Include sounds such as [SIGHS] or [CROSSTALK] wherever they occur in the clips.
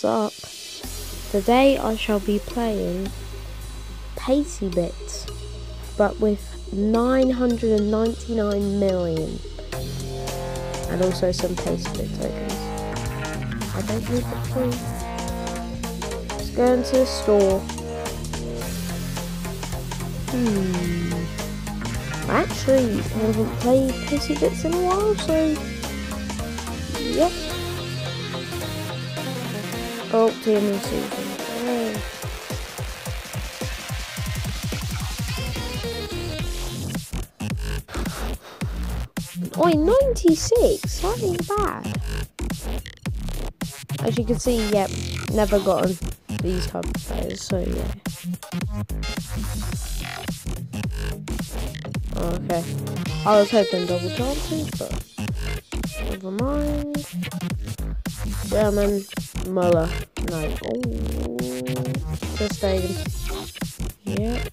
what's up? Today I shall be playing Pacybits, but with 999 million. And also some Pacybit tokens. I don't need the free. Let's go into the store. Hmm. I actually haven't played Pacybits in a while, so Oh, team of season. Oi, 96! That ain't bad. As you can see, yep, never gotten these type of players, so yeah. Okay. I was hoping double chances, but never mind. German Muller. No. Oh, Stegen. Yep.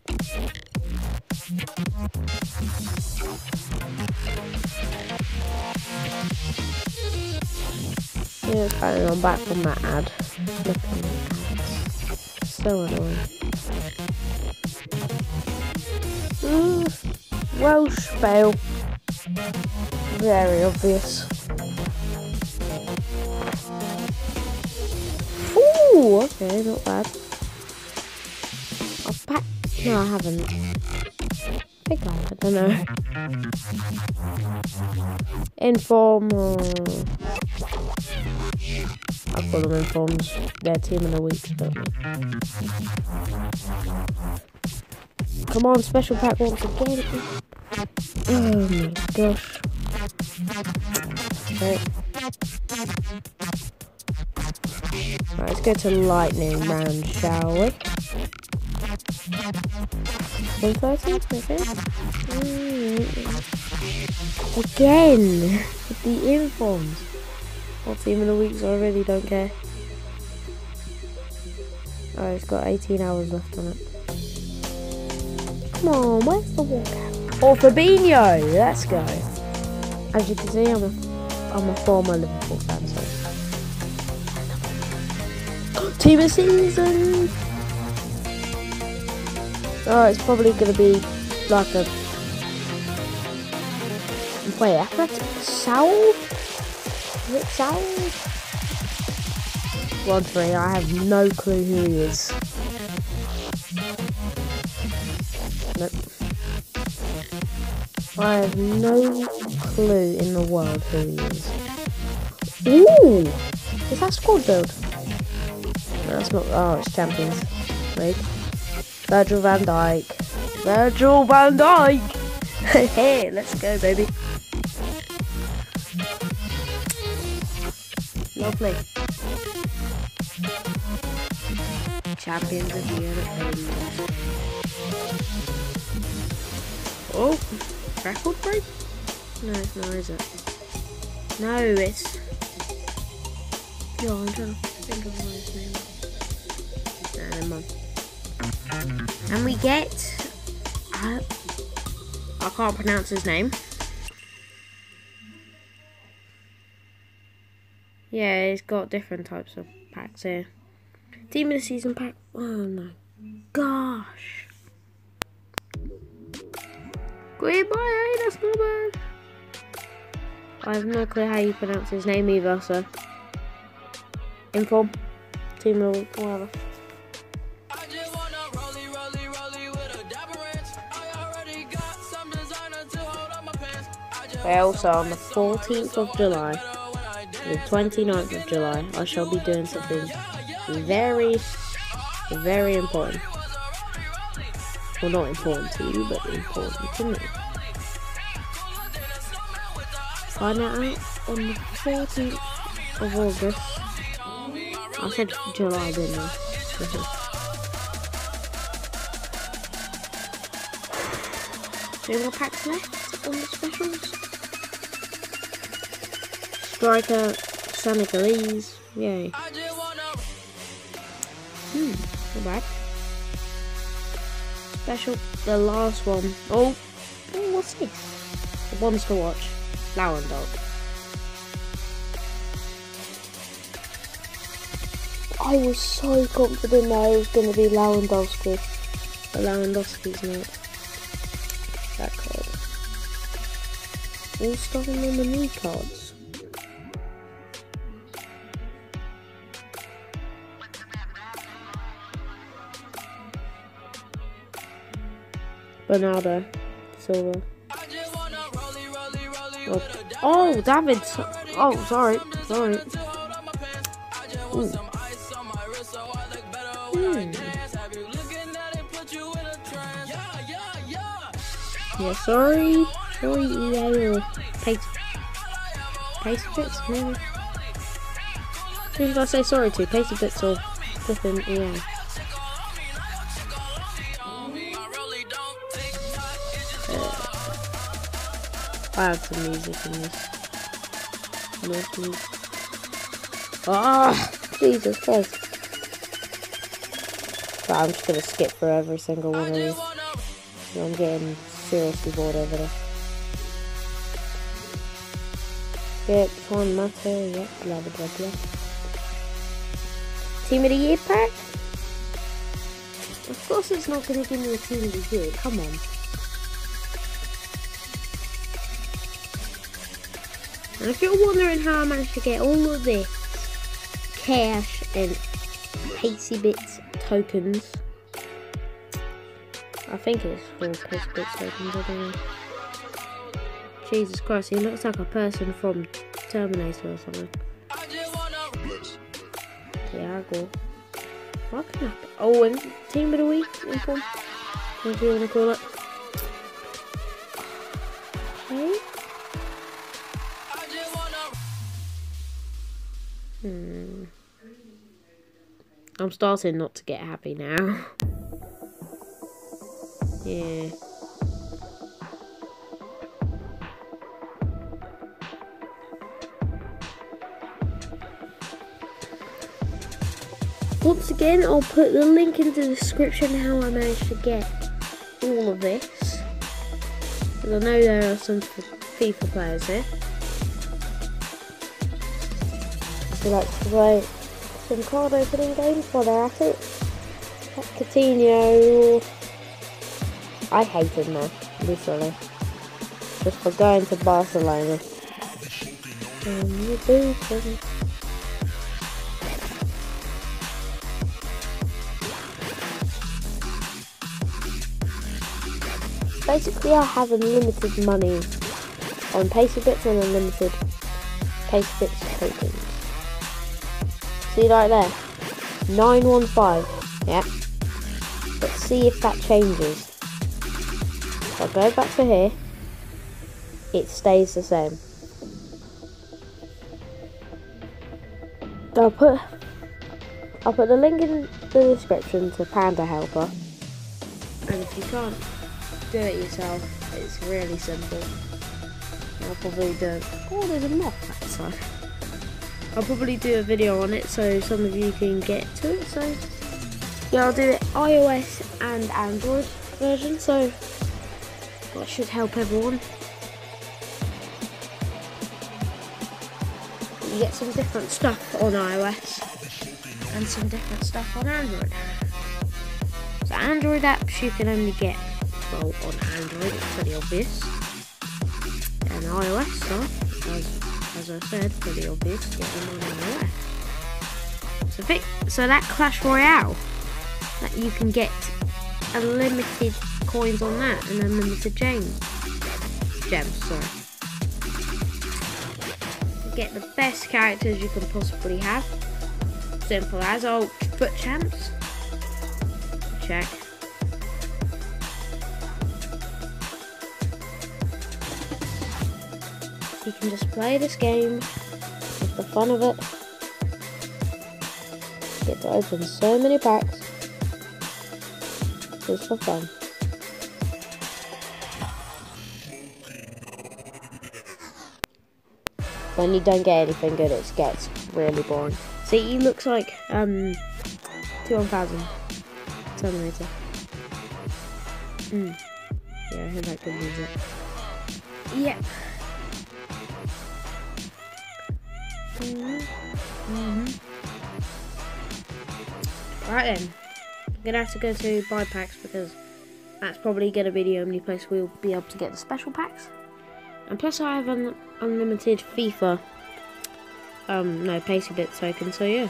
Yeah, apparently I'm back from that ad. So annoying. Mm, Welsh fail. Very obvious. Okay, not bad. I've packed. No, I haven't. I think I, I don't know. Inform. Or... I call them informs. Their team in the week, don't? Come on, special pack once again. Oh my gosh. Okay. Right, let's go to lightning round, shall we? 130, okay. Mm. Again! The informs. What team of the weeks, so I really don't care. Oh, it's got 18 hours left on it. Come on, where's the walkout? Oh, Fabinho! Let's go. As you can see, I'm a, I'm a former Liverpool fan, so. Of season! Oh, it's probably going to be like a. Wait, Athletic Soul? Is it Soul? Rodri, I have no clue who he is. Nope. I have no clue in the world who he is. Ooh! Is that squad build? That's not. Oh, it's Champions League. Virgil van Dijk. Virgil van Dijk! [LAUGHS] hey, let's go, baby. Lovely. Champions of Europe. Oh, record break? No, it's not, is it? No, it's. Yo, I'm trying to think of what his name And we get. I, I can't pronounce his name. Yeah, he's got different types of packs here. Team of the season pack. Oh no. Gosh. Goodbye, that's not bad. I have no clue how you pronounce his name either, so. Inform. Team of whatever. Also on the 14th of July, the 29th of July, I shall be doing something very, very important. Well, not important to you, but important to me. Find out on the 14th of August. I said July, didn't I? Two more packs left on the specials. Striker, Senegalese, yay. Hmm, not bad. Special, the last one. Oh, oh what's this? The ones to watch. Flower Dog. I was so confident that it was going to be Lewandowski. But Lewandowski's not. That card. All starting on the new cards. Bernardo Silva. Oh, oh David. Oh, sorry. Sorry. Hmm. Yeah, sorry. Sorry, EA or Pace. Pace Bits, maybe? Who did I say sorry to? Pace Bits or flipping EA? I have some music in this. Ah, oh, Jesus Christ. But I'm just gonna skip for every single one of these. I'm getting seriously bored over this. Yep, Juan Mata, yep, blah blah blah blah. Team of the Year pack? Of course it's not gonna give me a Team of the Year, come on. And if you're wondering how I managed to get all of this cash and Pacybits tokens, I think it's for Pacybits tokens, I don't know. Jesus Christ, he looks like a person from Terminator or something. Tiago. What can happen? Oh, and Team of the Week inform. Whatever you want to call it. Hmm. I'm starting not to get happy now. [LAUGHS] yeah. Once again, I'll put the link in the description how I managed to get all of this. Because I know there are some FIFA players here. To play some card opening games while they're at it. Coutinho. I hate him now, literally. Just for going to Barcelona. Basically, I have unlimited money on Bits and unlimited Pacybits tokens. See right there? 915. Yeah. Let's see if that changes. So I go back to here. It stays the same. I'll put I'll put the link in the description to Panda Helper. And if you can't do it yourself, it's really simple. I'll probably do. Oh, there's a moth outside. I'll probably do a video on it so some of you can get to it. So yeah, I'll do it iOS and Android version. So that should help everyone. You get some different stuff on iOS and some different stuff on Android. So Android apps you can only get well on Android, it's pretty obvious. And iOS stuff, as I said, obvious, on anywhere. So, so that Clash Royale, that you can get unlimited coins on that and unlimited gems. Gems, sorry. Get the best characters you can possibly have. Simple as, oh, FUT Champs. Check. You can just play this game with the fun of it. Get to open so many packs just for fun. When you don't get anything good, it gets really boring. See, he looks like um, 2000 Terminator. Hmm. Yeah, I hear that good music. Yeah. Mm -hmm. Right then. I'm gonna have to go to buy packs because that's probably gonna be the only place we'll be able to get the special packs. And plus I have un unlimited FIFA um no Pacybit token, so yeah.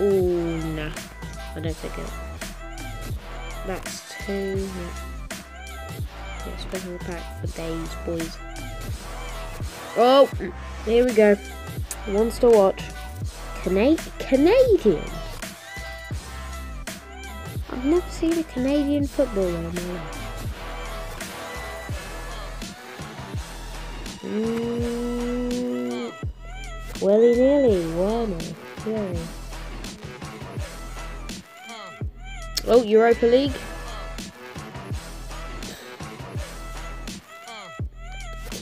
Oh nah. I don't think it that's yeah. yeah special pack for days, boys. Oh here we go. Wants to watch. Cana Canadian. I've never seen a Canadian footballer in my life. Mm, willy nilly, Werner, really. Oh, Europa League.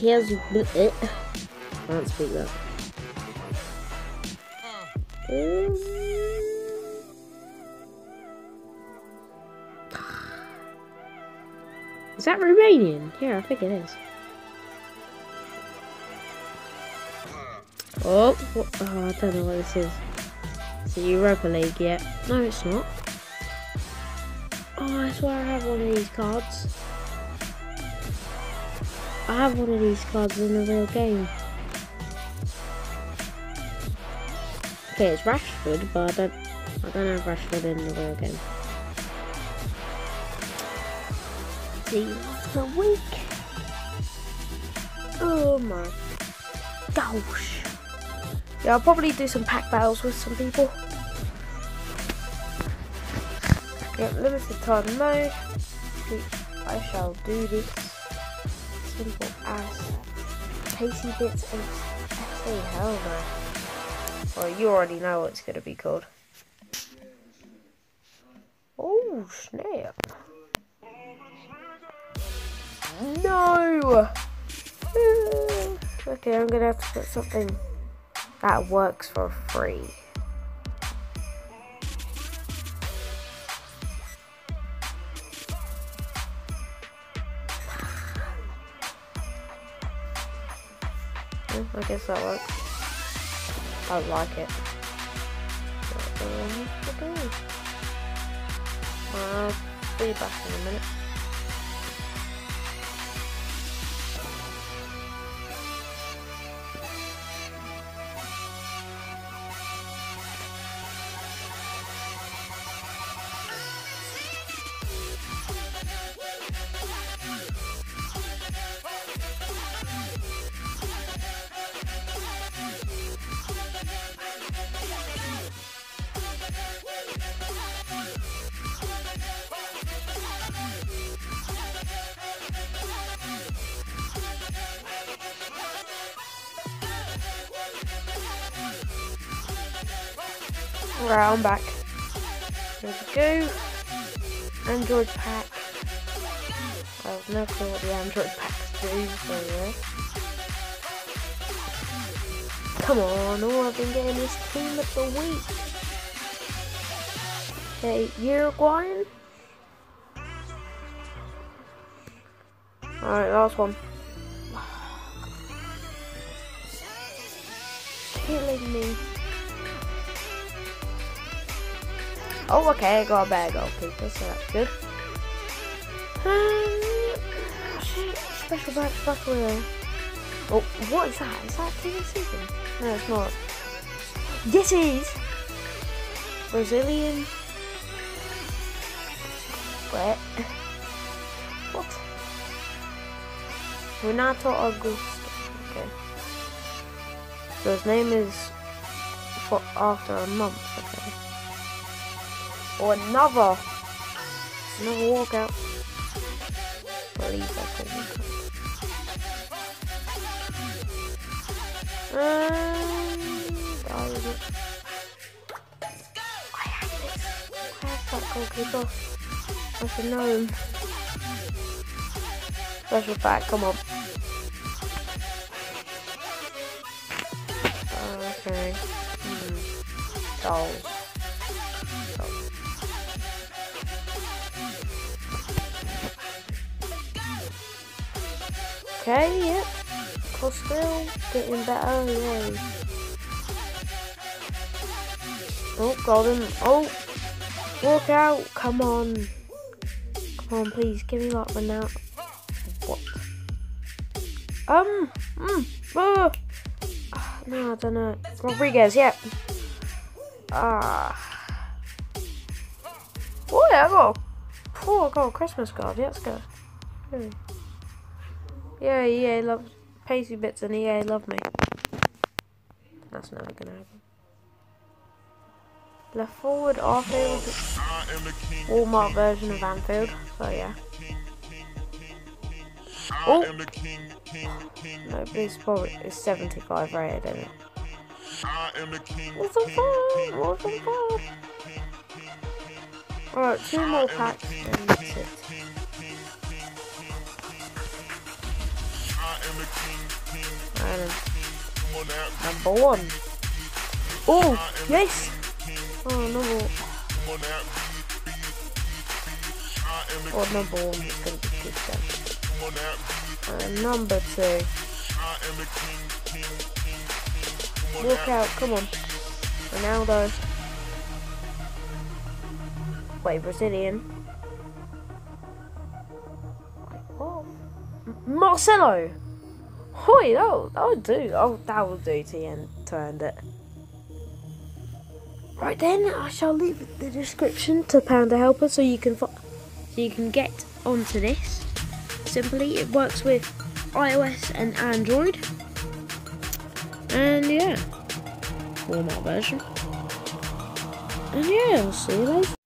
Here's it. Can't speak that. Um, is that Romanian? Yeah, I think it is. Oh, what, oh, I don't know what this is. It's the Europa League, yeah. No, it's not. Oh, I swear I have one of these cards. I have one of these cards in a real game. Okay, it's Rashford, but I don't, I don't have Rashford in the real game. Team of the week. Oh my gosh. Yeah, I'll probably do some pack battles with some people. Yeah, limited time mode. I shall do this. Simple as Pacybits FC. Hell no. Well, you already know what it's going to be called. Oh, snap. No! [SIGHS] okay, I'm going to have to put something that works for free. [SIGHS] I guess that works. I like it. I'll be back in a minute. Right, I'm back. There we go. Android pack. I have no clue what the Android packs do, so yeah. Come on, all I've been getting is team of the week. Okay, Uruguayan. Alright, last one. Killing me. Oh, okay, I got a bag of paper, so that's good. Um, special bag buckler. Oh, what is that? Is that King Season? No, it's not. This is Brazilian. What? What? Renato Augusto. Okay. So his name is for after a month. Okay. Or another. Another walkout. Couldn't. Um, it? I that goalkeeper. I should know. Special fact, come on. Okay. Hmm. Okay, yep. Costello getting better, yay. Oh, golden. Oh, walk out. Come on. Come on, please. Give me that one now. What? Um. Mm, uh, no, I don't know. Rodriguez, yep. Ah. Oh, yeah, I got. Oh, I got a Christmas card. Yeah, let's go. Hmm. Yeah, EA love Pacybits and EA love me. That's never gonna happen. Left forward, Arfield, Walmart version of Anfield. So yeah. Oh, no, this probably is 75 rated, isn't it? What's on fire? What's on fire? Alright, two more packs and that's it. And number one. Oh, yes! Oh, number Oh, number one is to be good then. Number two. Walk out, come on. Ronaldo. Wait, Brazilian. Oh. Marcelo! Hoi, that, that would do. Oh, that will do to end, to end it. Right then, I shall leave the description to Panda Helper so you can so you can get onto this. Simply, it works with iOS and Android. And yeah, Walmart version. And yeah, I'll see you later.